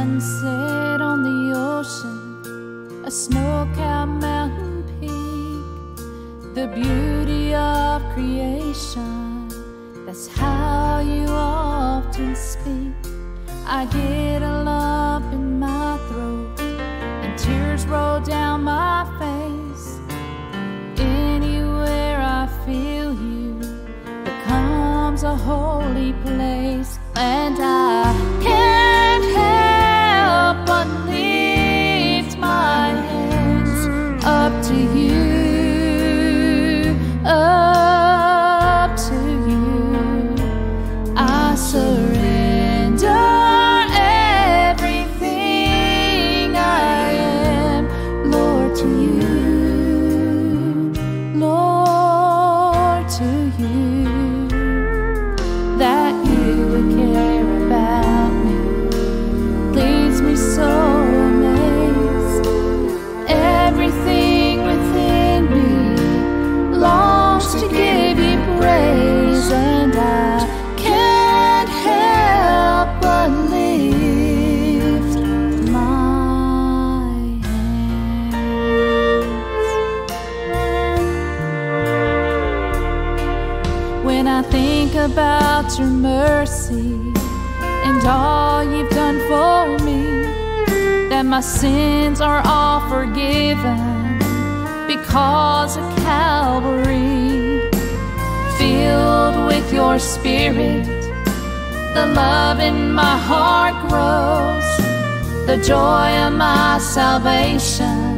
sunset on the ocean, a snow-capped mountain peak, the beauty of creation. That's how you often speak. I get a lump in my throat and tears roll down my face. Anywhere I feel you becomes a holy place, and I. to you, about your mercy and all you've done for me, that my sins are all forgiven because of Calvary. Filled with your spirit, the love in my heart grows, the joy of my salvation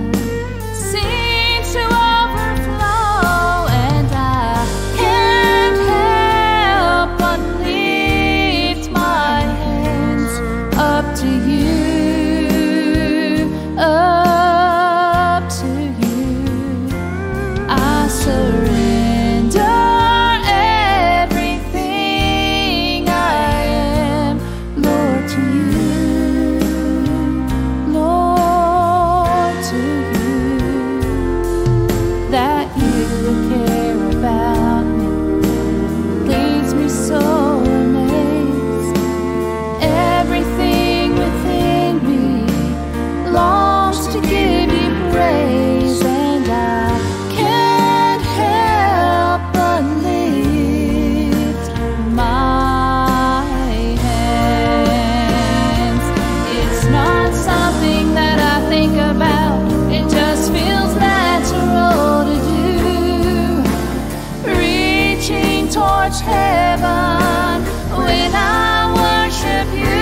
touch heaven when I worship you.